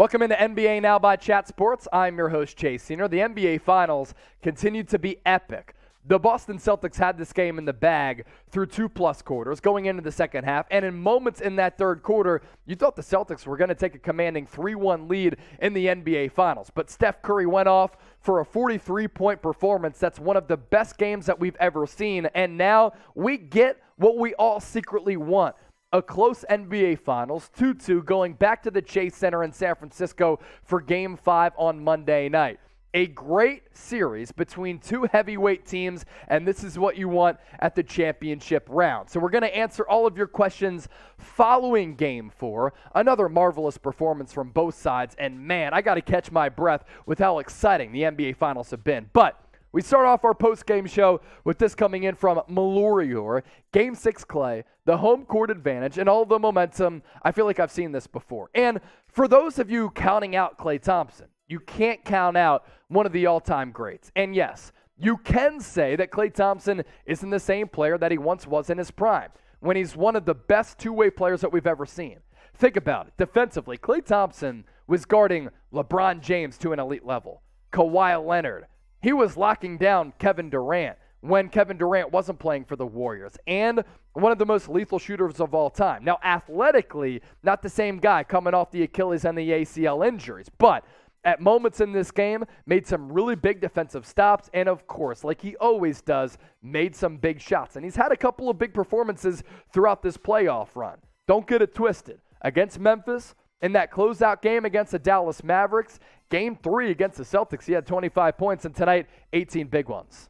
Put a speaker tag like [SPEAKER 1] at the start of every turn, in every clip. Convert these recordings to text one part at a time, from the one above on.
[SPEAKER 1] Welcome into NBA Now by Chat Sports. I'm your host, Chase Senior. The NBA Finals continue to be epic. The Boston Celtics had this game in the bag through two plus quarters going into the second half. And in moments in that third quarter, you thought the Celtics were going to take a commanding 3 1 lead in the NBA Finals. But Steph Curry went off for a 43 point performance. That's one of the best games that we've ever seen. And now we get what we all secretly want a close NBA Finals, 2 2, going back to the Chase Center in San Francisco for Game 5 on Monday night. A great series between two heavyweight teams, and this is what you want at the championship round. So, we're going to answer all of your questions following game four. Another marvelous performance from both sides, and man, I got to catch my breath with how exciting the NBA Finals have been. But we start off our post game show with this coming in from Malurior. Game six, Klay, the home court advantage, and all the momentum. I feel like I've seen this before. And for those of you counting out Klay Thompson, you can't count out one of the all time greats. And yes, you can say that Klay Thompson isn't the same player that he once was in his prime, when he's one of the best two way players that we've ever seen. Think about it. Defensively, Klay Thompson was guarding LeBron James to an elite level, Kawhi Leonard, he was locking down Kevin Durant when Kevin Durant wasn't playing for the Warriors and one of the most lethal shooters of all time. Now, athletically, not the same guy coming off the Achilles and the ACL injuries, but at moments in this game, made some really big defensive stops, and of course, like he always does, made some big shots. And he's had a couple of big performances throughout this playoff run. Don't get it twisted. Against Memphis, in that closeout game against the Dallas Mavericks, game three against the Celtics, he had 25 points, and tonight, 18 big ones.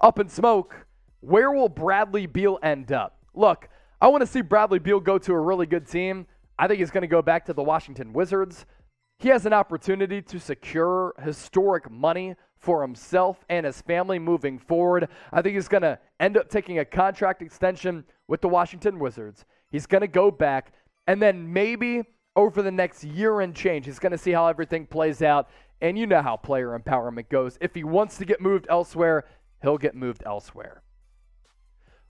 [SPEAKER 1] Up in smoke, where will Bradley Beal end up? Look, I want to see Bradley Beal go to a really good team. I think he's going to go back to the Washington Wizards. He has an opportunity to secure historic money for himself and his family moving forward. I think he's going to end up taking a contract extension with the Washington Wizards. He's going to go back and then maybe over the next year and change, he's going to see how everything plays out. And you know how player empowerment goes. If he wants to get moved elsewhere, he'll get moved elsewhere.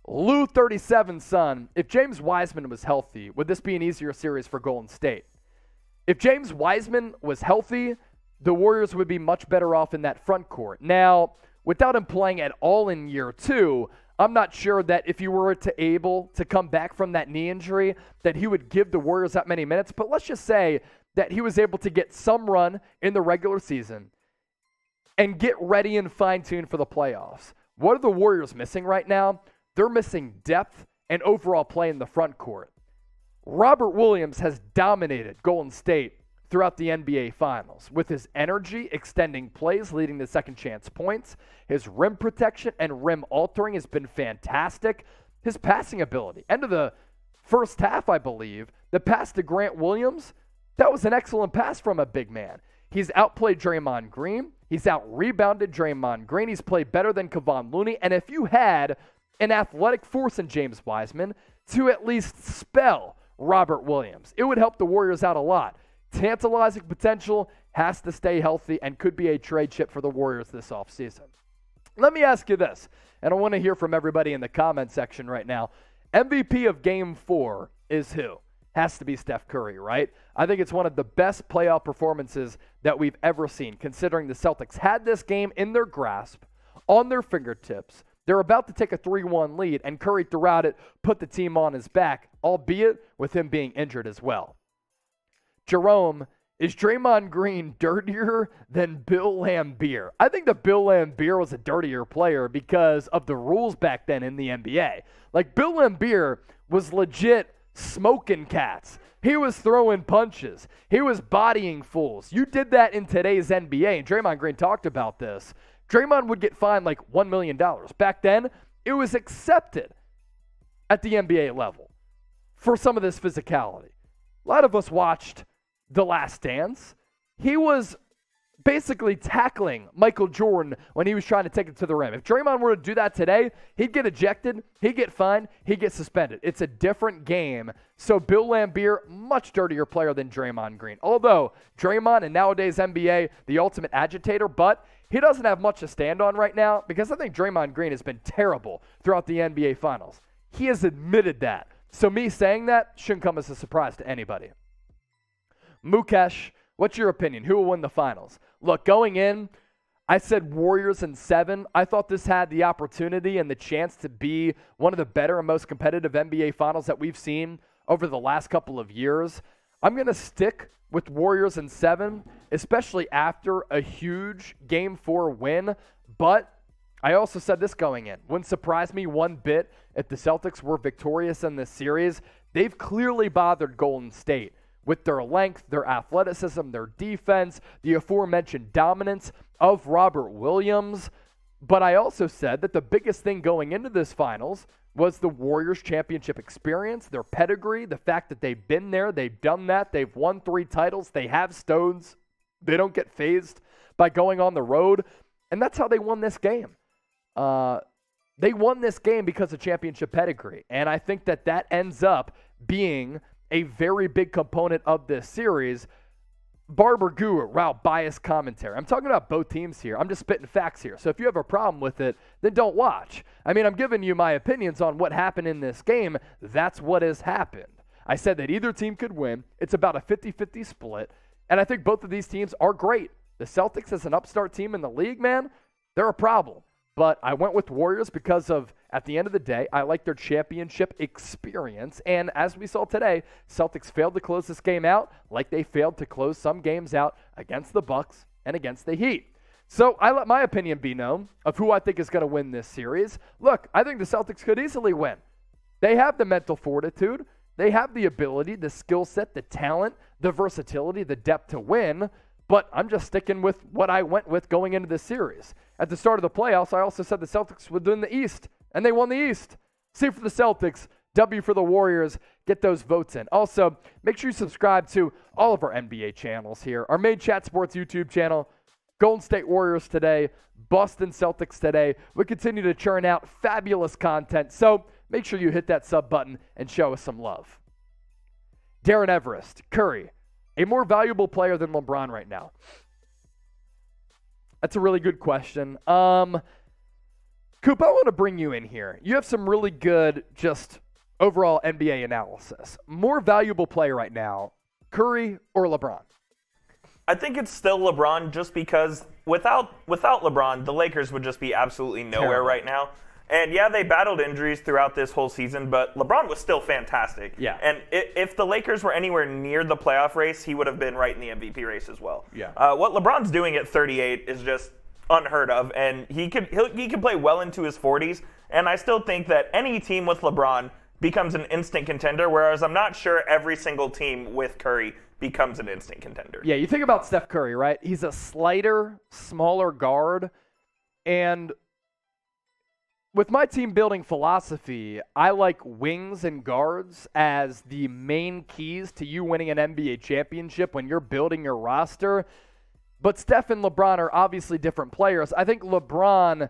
[SPEAKER 1] Lou 37 son, if James Wiseman was healthy, would this be an easier series for Golden State? If James Wiseman was healthy, the Warriors would be much better off in that front court. Now, without him playing at all in year two, I'm not sure that if he were to able to come back from that knee injury, that he would give the Warriors that many minutes. But let's just say that he was able to get some run in the regular season and get ready and fine tuned for the playoffs. What are the Warriors missing right now? They're missing depth and overall play in the front court. Robert Williams has dominated Golden State throughout the NBA Finals with his energy, extending plays, leading to second chance points. His rim protection and rim altering has been fantastic. His passing ability, end of the first half, I believe, the pass to Grant Williams, that was an excellent pass from a big man. He's outplayed Draymond Green. He's out rebounded Draymond Green. He's played better than Kevon Looney. And if you had an athletic force in James Wiseman to at least spell Robert Williams, it would help the Warriors out a lot tantalizing potential, has to stay healthy, and could be a trade chip for the Warriors this offseason. Let me ask you this, and I want to hear from everybody in the comment section right now. MVP of game four is who? Has to be Steph Curry, right? I think it's one of the best playoff performances that we've ever seen, considering the Celtics had this game in their grasp, on their fingertips. They're about to take a 3 1 lead, and Curry throughout it put the team on his back, albeit with him being injured as well. Jerome, is Draymond Green dirtier than Bill Laimbeer? I think that Bill Laimbeer was a dirtier player because of the rules back then in the NBA. Like Bill Laimbeer was legit smoking cats. He was throwing punches. He was bodying fools. You did that in today's NBA, and Draymond Green talked about this. Draymond would get fined like $1 million. Back then, it was accepted at the NBA level for some of this physicality. A lot of us watched the Last Dance. He was basically tackling Michael Jordan when he was trying to take it to the rim. If Draymond were to do that today, he'd get ejected, he'd get fined, he'd get suspended. It's a different game. So Bill Laimbeer, much dirtier player than Draymond Green. Although Draymond and nowadays NBA, the ultimate agitator, but he doesn't have much to stand on right now because I think Draymond Green has been terrible throughout the NBA Finals. He has admitted that. So me saying that shouldn't come as a surprise to anybody. Mukesh, what's your opinion? Who will win the finals? Look, going in, I said Warriors in seven. I thought this had the opportunity and the chance to be one of the better and most competitive NBA finals that we've seen over the last couple of years. I'm going to stick with Warriors in seven, especially after a huge game four win. But I also said this going in. Wouldn't surprise me one bit if the Celtics were victorious in this series. They've clearly bothered Golden State with their length, their athleticism, their defense, the aforementioned dominance of Robert Williams. But I also said that the biggest thing going into this finals was the Warriors championship experience, their pedigree, the fact that they've been there, they've done that, they've won three titles, they have stones, they don't get fazed by going on the road. And that's how they won this game. Uh, they won this game because of championship pedigree. And I think that that ends up being a very big component of this series. Barber Guru, wow, biased commentary. I'm talking about both teams here. I'm just spitting facts here. So if you have a problem with it, then don't watch. I mean, I'm giving you my opinions on what happened in this game. That's what has happened. I said that either team could win. It's about a 50 50 split. And I think both of these teams are great. The Celtics, as an upstart team in the league, man, they're a problem. But I went with Warriors because of, at the end of the day, I like their championship experience. And as we saw today, Celtics failed to close this game out like they failed to close some games out against the Bucks and against the Heat. So I let my opinion be known of who I think is going to win this series. Look, I think the Celtics could easily win. They have the mental fortitude, they have the ability, the skill set, the talent, the versatility, the depth to win. But I'm just sticking with what I went with going into this series. At the start of the playoffs, I also said the Celtics would win the East, and they won the East. C for the Celtics, W for the Warriors. Get those votes in. Also, make sure you subscribe to all of our NBA channels here. Our main Chat Sports YouTube channel, Golden State Warriors today, Boston Celtics today. We continue to churn out fabulous content. So make sure you hit that sub button and show us some love. Darren Everest, Curry, a more valuable player than LeBron right now? That's a really good question. Um, Coop, I want to bring you in here. You have some really good, just overall NBA analysis. More valuable player right now, Curry or LeBron?
[SPEAKER 2] I think it's still LeBron just because without without LeBron, the Lakers would just be absolutely nowhere Terrible. right now. And yeah, they battled injuries throughout this whole season, but LeBron was still fantastic.
[SPEAKER 1] Yeah.
[SPEAKER 2] And if the Lakers were anywhere near the playoff race, he would have been right in the MVP race as well.
[SPEAKER 1] Yeah.
[SPEAKER 2] Uh, what LeBron's doing at 38 is just unheard of, and he could he could play well into his 40s. And I still think that any team with LeBron becomes an instant contender, whereas I'm not sure every single team with Curry becomes an instant contender.
[SPEAKER 1] Yeah, you think about Steph Curry, right? He's a slighter, smaller guard, and with my team building philosophy, I like wings and guards as the main keys to you winning an NBA championship when you're building your roster. But Steph and LeBron are obviously different players. I think LeBron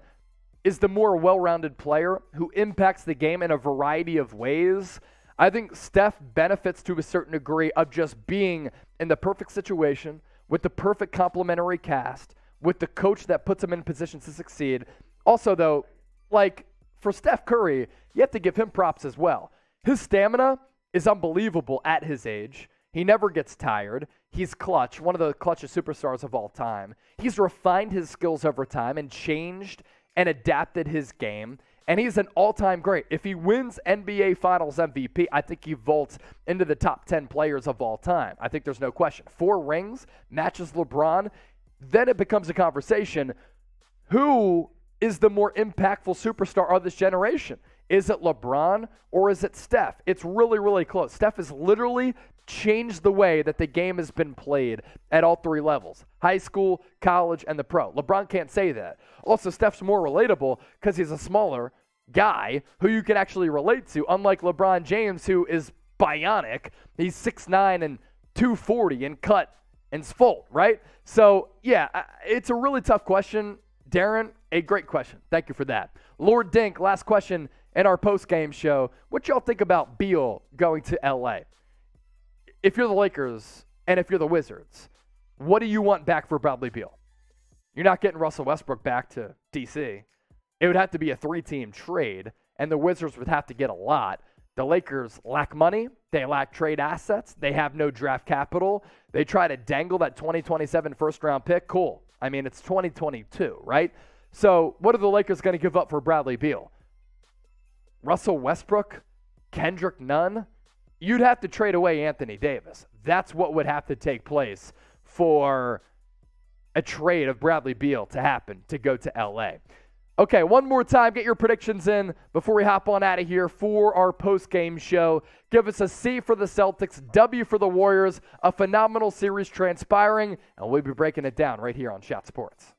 [SPEAKER 1] is the more well rounded player who impacts the game in a variety of ways. I think Steph benefits to a certain degree of just being in the perfect situation with the perfect complementary cast, with the coach that puts him in positions to succeed. Also, though, like for Steph Curry, you have to give him props as well. His stamina is unbelievable at his age. He never gets tired. He's clutch, one of the clutchest superstars of all time. He's refined his skills over time and changed and adapted his game. And he's an all time great. If he wins NBA Finals MVP, I think he vaults into the top 10 players of all time. I think there's no question. Four rings matches LeBron. Then it becomes a conversation who is the more impactful superstar of this generation? Is it LeBron or is it Steph? It's really, really close. Steph has literally changed the way that the game has been played at all three levels high school, college, and the pro. LeBron can't say that. Also, Steph's more relatable because he's a smaller guy who you can actually relate to, unlike LeBron James, who is bionic. He's 6'9 and 240 and cut and full, right? So, yeah, it's a really tough question. Darren, a great question. Thank you for that. Lord Dink, last question in our post game show. What y'all think about Beal going to LA? If you're the Lakers and if you're the Wizards, what do you want back for Bradley Beal? You're not getting Russell Westbrook back to DC. It would have to be a three team trade, and the Wizards would have to get a lot. The Lakers lack money. They lack trade assets. They have no draft capital. They try to dangle that 2027 first round pick. Cool. I mean, it's 2022, right? So, what are the Lakers going to give up for Bradley Beal? Russell Westbrook? Kendrick Nunn? You'd have to trade away Anthony Davis. That's what would have to take place for a trade of Bradley Beal to happen to go to LA. Okay, one more time, get your predictions in before we hop on out of here for our post game show. Give us a C for the Celtics, W for the Warriors, a phenomenal series transpiring, and we'll be breaking it down right here on Chat Sports.